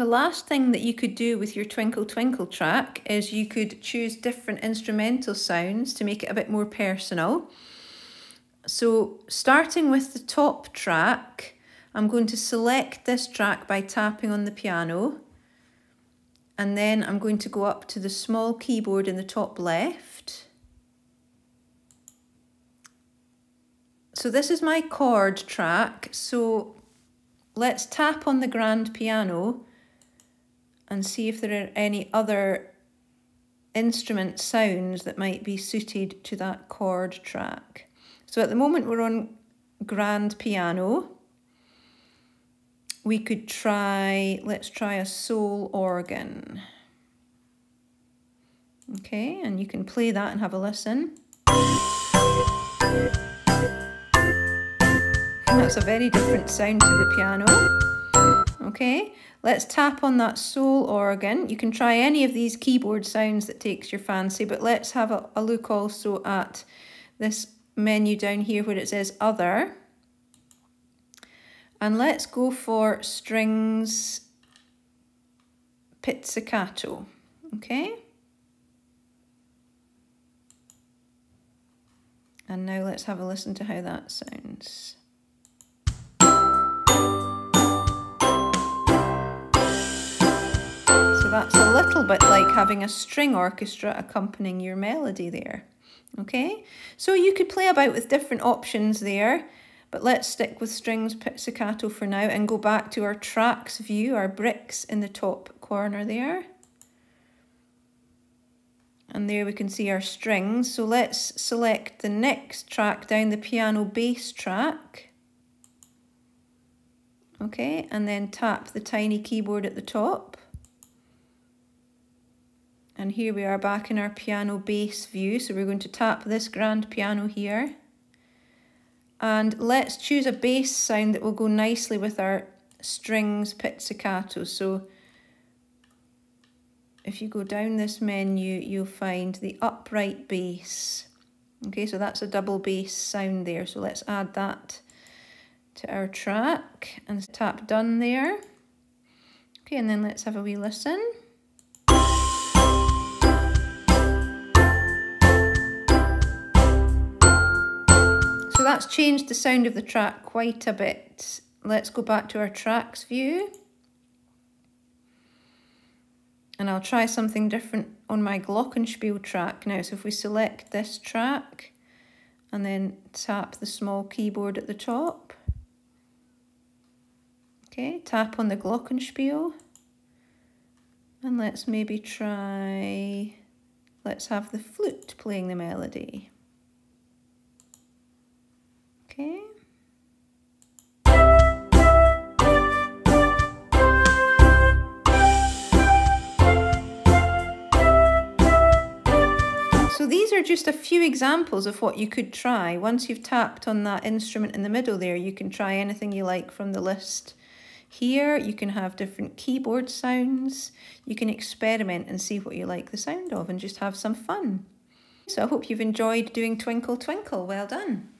The last thing that you could do with your Twinkle Twinkle track is you could choose different instrumental sounds to make it a bit more personal. So starting with the top track, I'm going to select this track by tapping on the piano and then I'm going to go up to the small keyboard in the top left. So this is my chord track, so let's tap on the grand piano and see if there are any other instrument sounds that might be suited to that chord track. So at the moment we're on grand piano we could try, let's try a soul organ. Okay, and you can play that and have a listen. That's a very different sound to the piano. Okay, let's tap on that soul organ. You can try any of these keyboard sounds that takes your fancy, but let's have a, a look also at this menu down here where it says other. And let's go for strings pizzicato, okay? And now let's have a listen to how that sounds. That's a little bit like having a string orchestra accompanying your melody there. Okay, so you could play about with different options there. But let's stick with strings pizzicato for now and go back to our tracks view, our bricks in the top corner there. And there we can see our strings. So let's select the next track down the piano bass track. Okay, and then tap the tiny keyboard at the top. And here we are back in our piano bass view. So we're going to tap this grand piano here. And let's choose a bass sound that will go nicely with our strings pizzicato. So if you go down this menu, you'll find the upright bass. Okay, so that's a double bass sound there. So let's add that to our track and tap done there. Okay, and then let's have a wee listen. That's changed the sound of the track quite a bit. Let's go back to our tracks view. And I'll try something different on my Glockenspiel track now. So if we select this track and then tap the small keyboard at the top. Okay, tap on the Glockenspiel. And let's maybe try, let's have the flute playing the melody. These are just a few examples of what you could try. Once you've tapped on that instrument in the middle there, you can try anything you like from the list. Here you can have different keyboard sounds. You can experiment and see what you like the sound of and just have some fun. So I hope you've enjoyed doing Twinkle Twinkle. Well done.